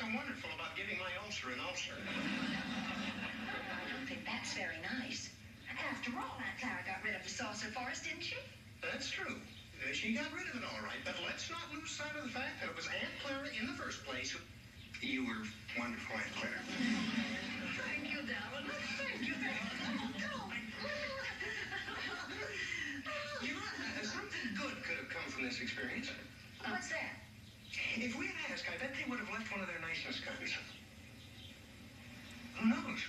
ulcer an ulcer. I don't think that's very nice. After all, Aunt Clara got rid of the saucer for us, didn't she? That's true. Uh, she got rid of it all right, but let's not lose sight of the fact that it was Aunt Clara in the first place. who- You were wonderful, Aunt Clara. Thank you, darling. Thank you, darling. You know, uh, something good could have come from this experience. What's that? If we had asked, I bet they would have left one of their nicest guns. Who knows?